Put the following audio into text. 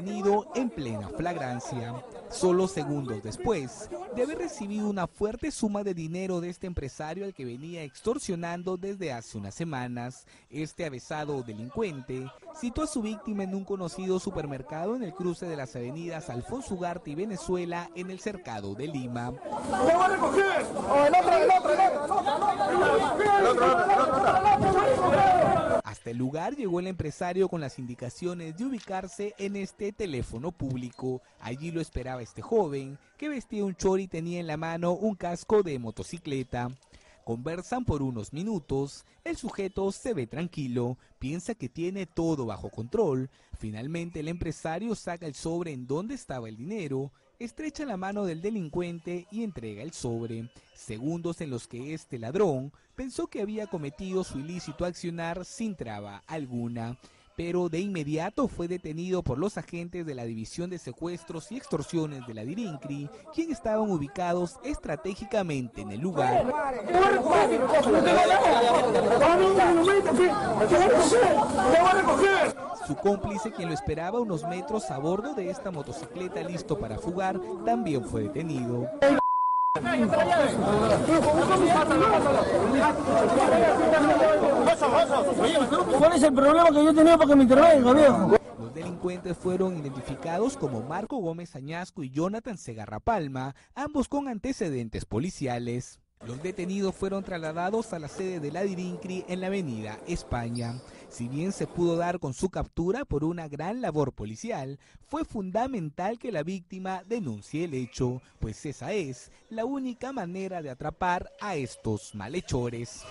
detenido en plena flagrancia. Solo segundos después de haber recibido una fuerte suma de dinero de este empresario al que venía extorsionando desde hace unas semanas, este avesado delincuente citó a su víctima en un conocido supermercado en el cruce de las avenidas Alfonso Ugarte y Venezuela en el cercado de Lima. Hasta el lugar llegó el empresario con las indicaciones de ubicarse en este teléfono público. Allí lo esperaba este joven, que vestía un chor y tenía en la mano un casco de motocicleta. Conversan por unos minutos, el sujeto se ve tranquilo, piensa que tiene todo bajo control. Finalmente el empresario saca el sobre en donde estaba el dinero, estrecha la mano del delincuente y entrega el sobre. Segundos en los que este ladrón pensó que había cometido su ilícito accionar sin traba alguna pero de inmediato fue detenido por los agentes de la División de Secuestros y Extorsiones de la DIRINCRI, quienes estaban ubicados estratégicamente en el lugar. Su cómplice, quien lo esperaba unos metros a bordo de esta motocicleta listo para fugar, también fue detenido. ¿Cuál es el problema que yo me viejo? Los delincuentes fueron identificados como Marco Gómez Añasco y Jonathan Segarra Palma, ambos con antecedentes policiales. Los detenidos fueron trasladados a la sede de la Dirincri en la avenida España. Si bien se pudo dar con su captura por una gran labor policial, fue fundamental que la víctima denuncie el hecho, pues esa es la única manera de atrapar a estos malhechores.